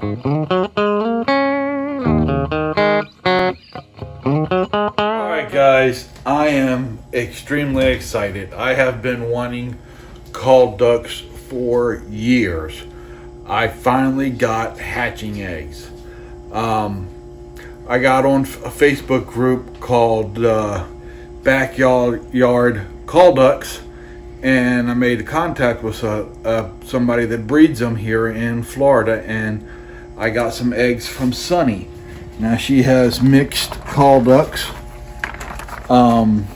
Alright guys, I am extremely excited. I have been wanting call ducks for years. I finally got hatching eggs. Um, I got on a Facebook group called uh, Backyard Yard Call Ducks and I made contact with uh, uh, somebody that breeds them here in Florida and I got some eggs from Sunny. Now she has mixed call ducks. Um,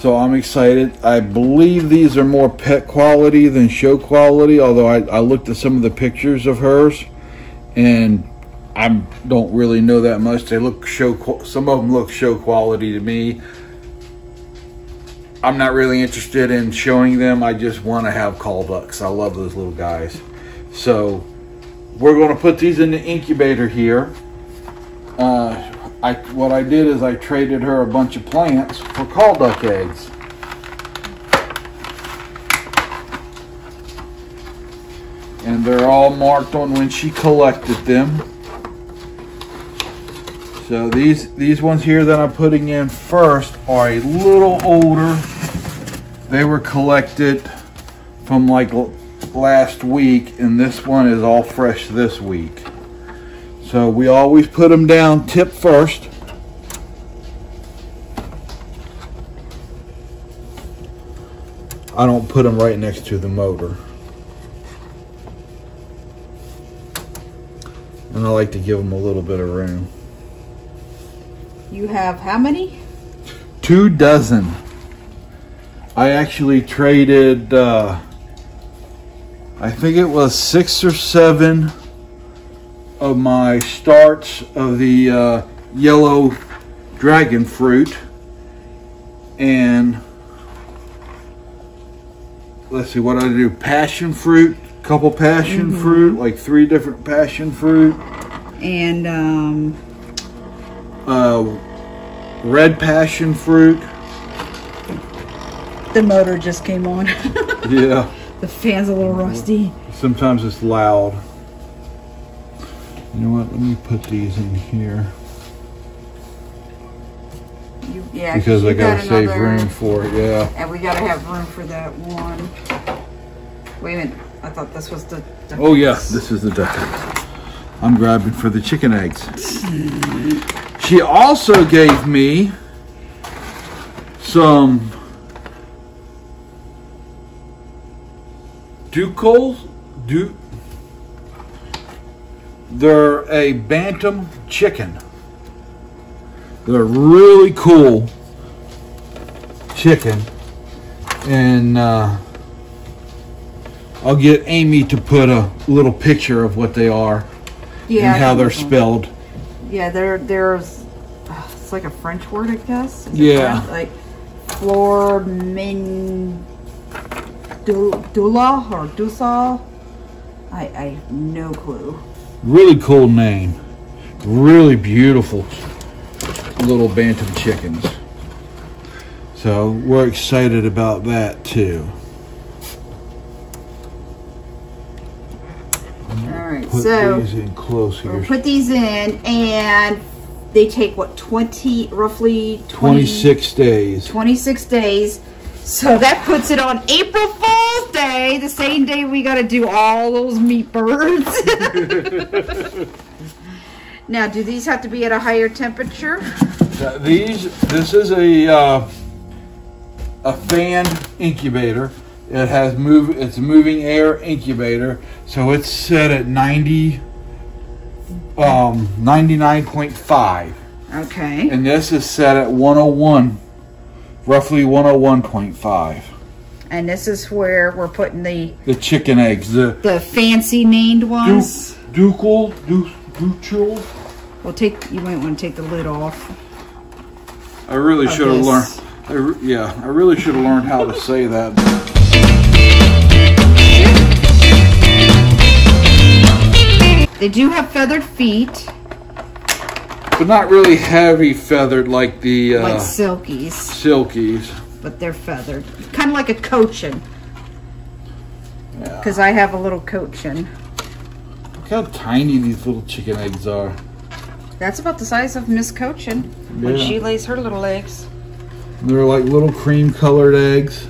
so I'm excited. I believe these are more pet quality than show quality, although I, I looked at some of the pictures of hers and I don't really know that much. They look show, some of them look show quality to me. I'm not really interested in showing them. I just want to have call ducks. I love those little guys. So we're going to put these in the incubator here. Uh, I, what I did is I traded her a bunch of plants for call duck eggs. And they're all marked on when she collected them. So these these ones here that I'm putting in first are a little older. They were collected from like last week and this one is all fresh this week. So we always put them down tip first. I don't put them right next to the motor. And I like to give them a little bit of room. You have how many? Two dozen. I actually traded uh, I think it was six or seven of my starts of the uh, yellow dragon fruit. And let's see what I do? Passion fruit couple passion mm -hmm. fruit like three different passion fruit. And um uh red passion fruit. the motor just came on. Yeah the fan's a little rusty. Sometimes it's loud. You know what? Let me put these in here. You, yeah, because I gotta got save room for it. Yeah. And we gotta have room for that one. Wait a minute. I thought this was the. Oh yeah, this is the duck. I'm grabbing for the chicken eggs. she also gave me some Ducal, Du, they're a bantam chicken. They're really cool chicken. And uh, I'll get Amy to put a little picture of what they are yeah, and how they're spelled. Yeah, they're there's uh, it's like a French word, I guess. yeah, like flor min Dula or Dusal. I, I have no clue. Really cool name. Really beautiful little bantam chickens. So we're excited about that too. All right, put so these in close here. We'll put these in and they take what 20 roughly 20, 26 days 26 days so that puts it on april 4th Day the same day we got to do all those meat birds. now, do these have to be at a higher temperature? Now, these, this is a uh, a fan incubator. It has move, it's a moving air incubator, so it's set at 90, um, 99.5. Okay. And this is set at 101, roughly 101.5. And this is where we're putting the the chicken eggs, the the fancy named ones. Du, ducal, du, ducal. Well, take you might want to take the lid off. I really should have learned. I, yeah, I really should have learned how to say that. They do have feathered feet but not really heavy feathered like the uh, like silkies. Silkies. But they're feathered, kind of like a cochin. Because yeah. I have a little cochin. Look how tiny these little chicken eggs are. That's about the size of Miss Cochin when she lays her little eggs. They're like little cream colored eggs.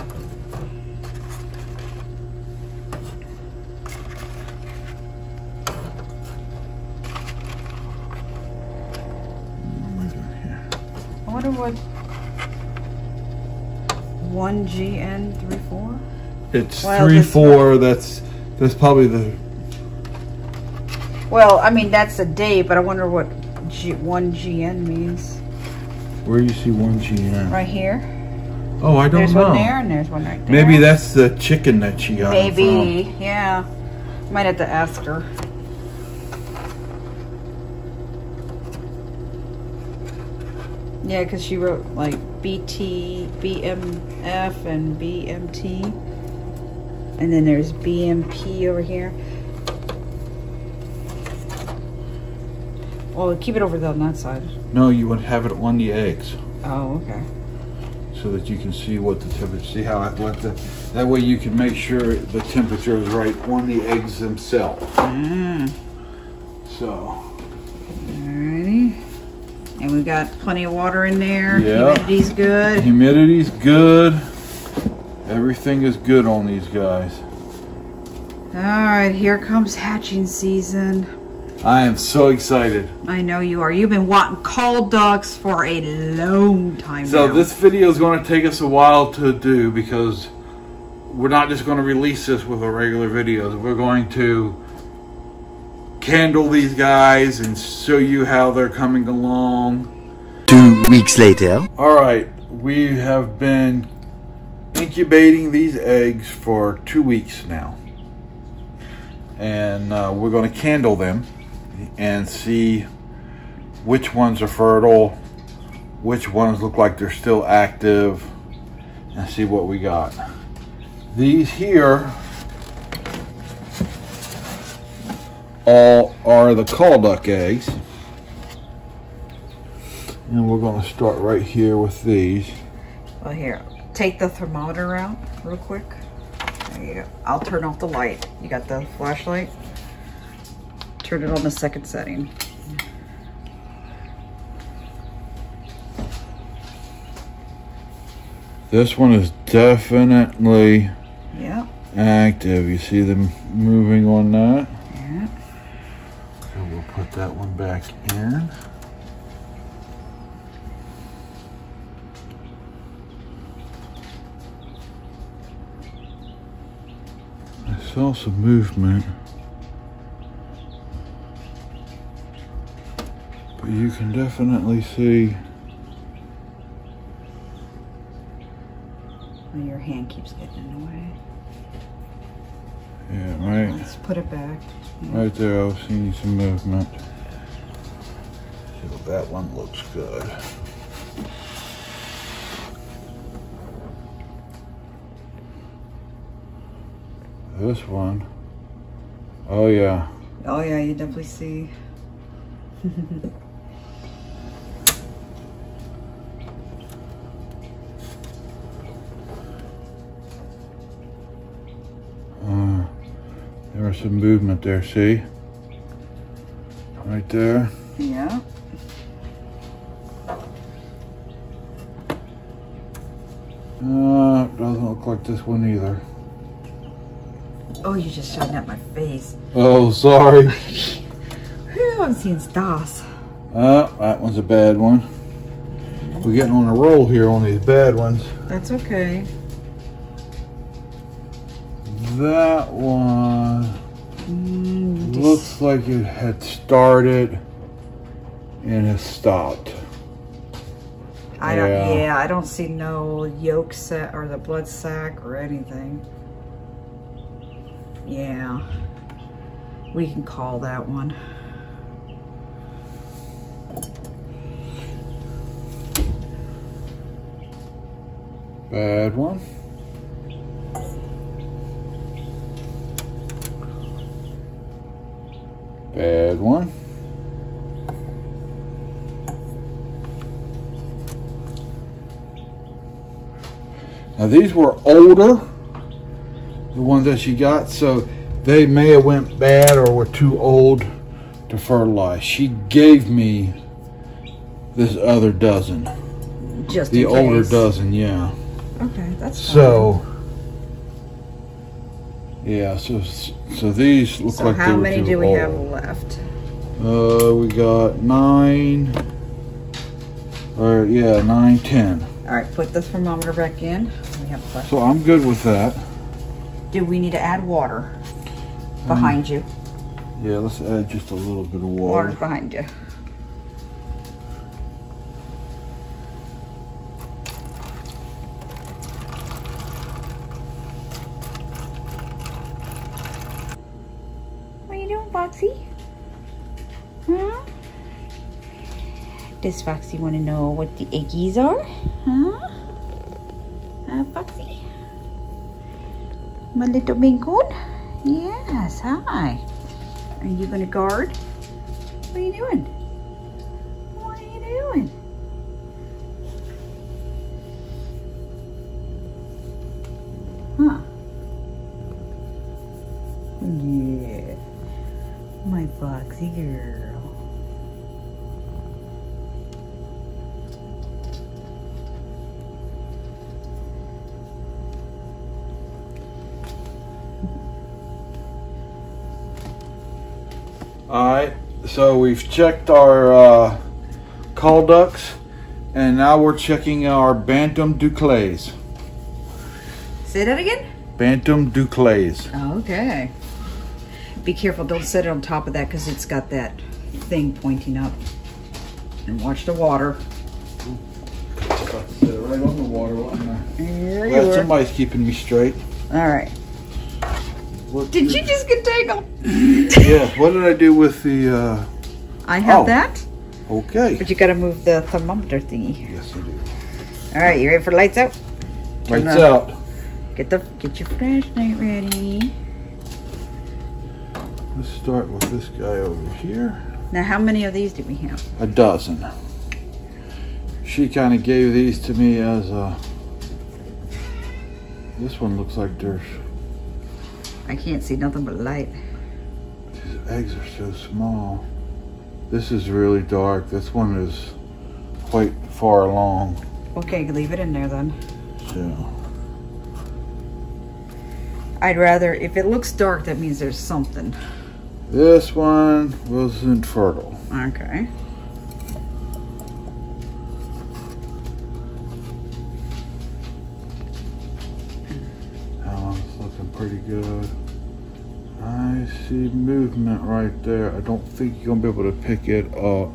It's Well, three, four. That's that's probably the Well, I mean, that's a day, but I wonder what G, 1GN means. where you see one GM. Right here. Oh, I don't There's know. There's one there, and there's one right there. Maybe that's the chicken that she got. Maybe, yeah. Might have to ask her. Yeah, because she wrote like BT, BMF, and BMT. And then there's BMP over here. Well, keep it over there on that side. No, you would have it on the eggs Oh, okay. so that you can see what the temperature. See how I left it. That way you can make sure the temperature is right on the eggs themselves. Mm. So. Alrighty. And we've got plenty of water in there. Yeah. Humidity's good. Humidity's good. Everything is good on these guys. Alright, here comes hatching season. I am so excited. I know you are. You've been wanting call ducks for a long time So now. this video is going to take us a while to do because we're not just going to release this with a regular videos. We're going to candle these guys and show you how they're coming along. Two weeks later. All right, we have been incubating these eggs for two weeks now. And uh, we're going to candle them and see which ones are fertile, which ones look like they're still active, and see what we got. These here all are the call duck eggs. And we're going to start right here with these. Well, here, take the thermometer out real quick. There you go. I'll turn off the light. You got the flashlight? Turn it on the second setting. This one is definitely Yeah. active. You see them moving on that? Yeah. So we'll put that one back in. I saw some movement. But you can definitely see Well, your hand keeps getting in the way. Yeah, right. Let's put it back. Right there, I was seeing some movement. So that one looks good. This one, oh yeah, Oh yeah, you definitely see. uh, there was some movement there. See, right there. Yeah. Uh, doesn't look like this one either. Oh, you just shined at my face. Oh, sorry. I'm seeing stars. Uh, that one's a bad one. We're getting on a roll here on these bad ones. That's okay. That one Mm, looks like it had started and has stopped. I don't. Yeah. Yeah. I don't see no yolk set or the blood sac or anything. Yeah, we can call that one. Bad one. Bad one. Now these were older, ones that she got, so they may have went bad or were too old to fertilize. She gave me this other dozen, Just the older dozen, yeah. Okay, that's fine. So, yeah, so so these look So like how many do we old. have left? Uh, we got nine. Or yeah, nine, ten. All right, put the thermometer back in. We have a question. So I'm good with that. Do we need to add water Um, behind you? Yeah, let's add just a little bit of Water's water. behind you. What are you doing, Foxy? Huh? Does Foxy want to know what the eggies are? Huh? Huh, My little bincon? Yes, hi. Are you going to guard? What are you doing? What are you doing? Huh? Yeah. My foxy girl. All right, so we've checked our uh, call ducks, and now we're checking our Bantam D'uccles. Say that again? Bantam D'uccles. Okay. Be careful, don't set it on top of that because it's got that thing pointing up. And watch the water. Right on the water. Glad somebody's keeping me straight. All right. What Did you just get tangled? Yeah. What did I do with the? uh I have Oh. that, Okay. but you gotta move the thermometer thingy. Yes, I do. All right, you ready for lights out? Turn Lights out. Get the get your flashlight ready. Let's start with this guy over here. Now, how many of these do we have? A dozen. She kind of gave these to me as a. This one looks like there's. I can't see nothing but light. These eggs are so small. This is really dark. This one is quite far along. Okay, leave it in there then. So. I'd rather, if it looks dark, that means there's something. This one wasn't fertile. Okay. See movement right there. I don't think you're gonna be able to pick it up.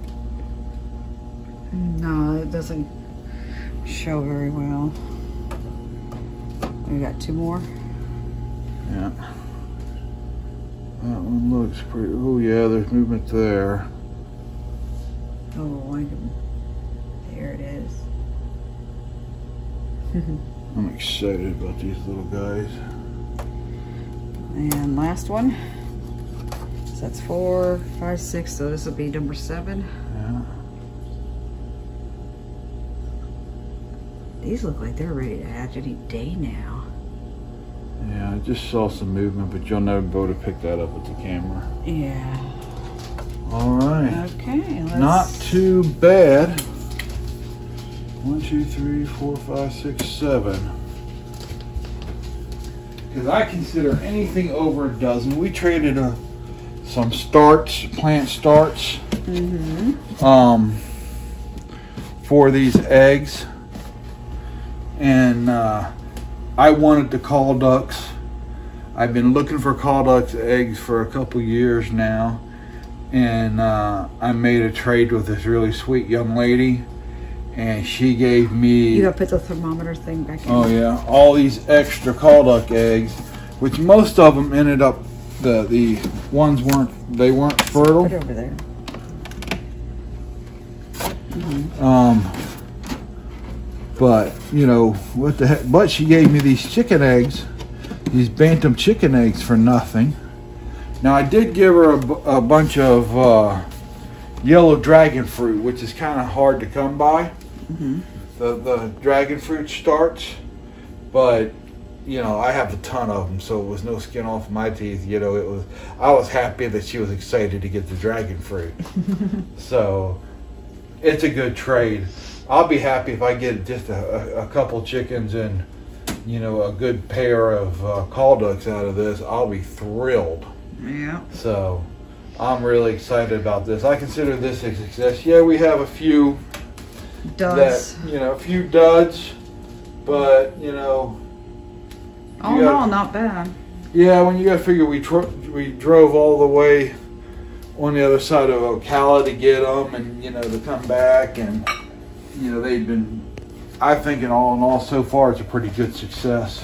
No, it doesn't show very well. We got two more. Yeah. That one looks pretty. Oh yeah, there's movement there. Oh, I can. There it is. I'm excited about these little guys. And last one. So that's four, five, six. So this will be number seven. Yeah. These look like they're ready to hatch any day now. Yeah, I just saw some movement, but you'll never be able to pick that up with the camera. Yeah. All right. Okay. Let's, Not too bad. One, two, three, four, five, six, seven. Because I consider anything over a dozen. We traded a, some starts, plant starts, Mm-hmm. um, for these eggs. And uh, I wanted the call ducks. I've been looking for call ducks eggs for a couple years now. And uh, I made a trade with this really sweet young lady. And she gave me. You gotta put the thermometer thing back in. Oh yeah, all these extra call duck eggs, which most of them ended up the the ones weren't they weren't fertile. It over there. Um, but you know what the heck? But she gave me these chicken eggs, these bantam chicken eggs for nothing. Now I did give her a, a bunch of uh, yellow dragon fruit, which is kind of hard to come by. Mhm. The the dragon fruit starts, but you know, I have a ton of them, so it was no skin off my teeth. You know, it was. I was happy that she was excited to get the dragon fruit. so, it's a good trade. I'll be happy if I get just a, a, a couple chickens and, you know, a good pair of uh, call ducks out of this. I'll be thrilled. Yeah. So, I'm really excited about this. I consider this a success. Yeah, we have a few Does. that you know, a few duds, but you know, oh no, not bad. yeah. When you got to figure we tro- we drove all the way on the other side of Ocala to get them, and you know to come back, and you know they've been. I think in all in all, so far it's a pretty good success.